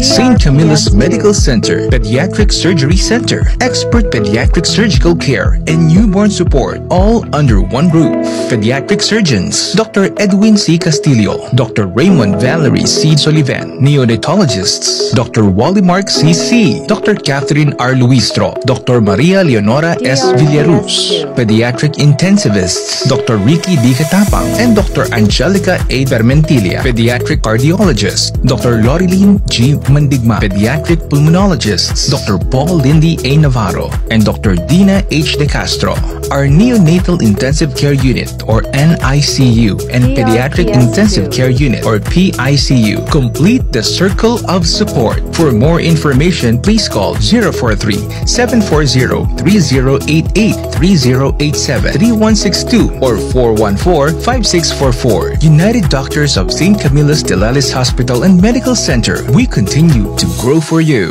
St. Camillus Medical Center, Pediatric Surgery Center, Expert Pediatric Surgical Care, and Newborn Support, all under one roof. Pediatric Surgeons, Dr. Edwin C. Castillo, Dr. Raymond Valerie C. Solivan, Neonatologists, Dr. Wally Mark C. C., Dr. Catherine R. Luistro, Dr. Maria Leonora S. Villaruz, Pediatric Intensivists, Dr. Ricky D. Katapang, and Dr. Angelica A. Bermentilia, Pediatric Cardiologist, Dr. Lorilyn G. Mandigma, Pediatric Pulmonologists, Dr. Paul Lindy A. Navarro, and Dr. Dina H. De Castro. Our Neonatal Intensive Care Unit, or NICU, and Pediatric Intensive Care Unit, or PICU, complete the circle of support. For more information, please call 043 740 3088 3087 3162 or 414 5644. United Doctors of St. Camillus de Lellis Hospital and Medical Center. We continue to grow for you.